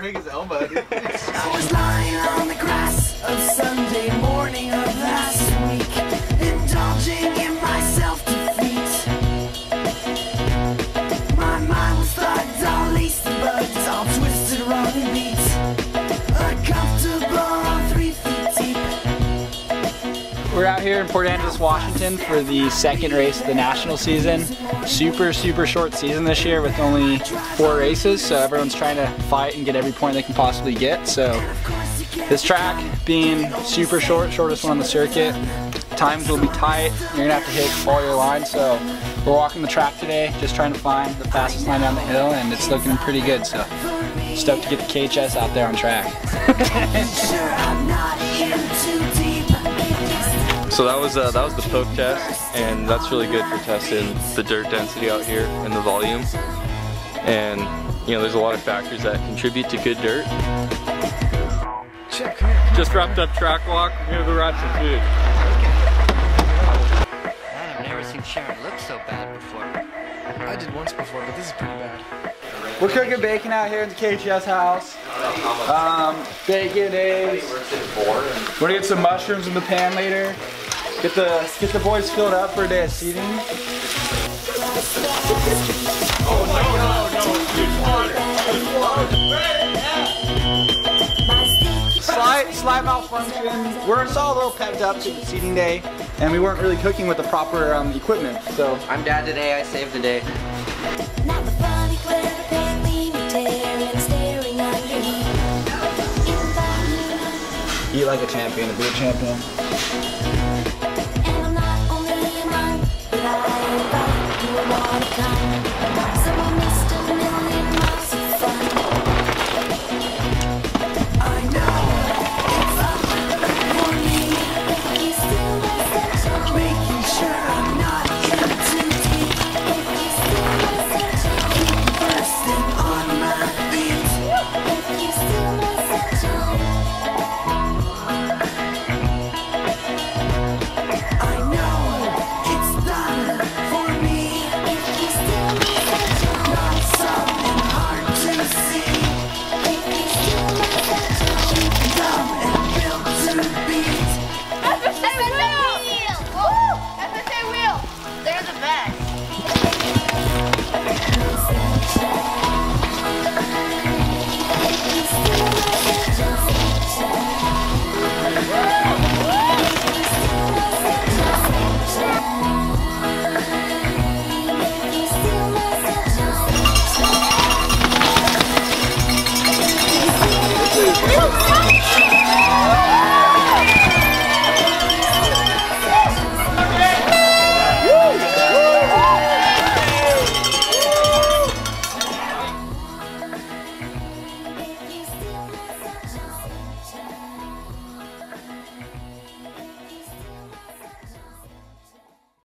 bring his elbow. I was lying on the grass of Sunday morning of last We're out here in Port Angeles, Washington for the second race of the national season. Super, super short season this year with only four races, so everyone's trying to fight and get every point they can possibly get. So this track being super short, shortest one on the circuit, times will be tight. You're gonna have to hit all your lines. So we're walking the track today, just trying to find the fastest line down the hill, and it's looking pretty good. So stoked to get the KHS out there on track. So that was uh, that was the poke test, and that's really good for testing the dirt density out here and the volume. And you know, there's a lot of factors that contribute to good dirt. Chip, come here. Just wrapped up track walk. We're gonna go grab some food. Man, I've never seen Sharon look so bad before. I did once before, but this is pretty bad. We're cooking bacon out here in the KHS house. Um, bacon, eggs. We're gonna get some mushrooms in the pan later. Get the get the boys filled up for a day of seating. Slight slight malfunction. We're just all a little pepped up to the seating day, and we weren't really cooking with the proper um, equipment. So I'm dad today, I saved the day. Now the funny, clever, penny, tearing, staring underneath. In the eat like a champion, be a beer champion.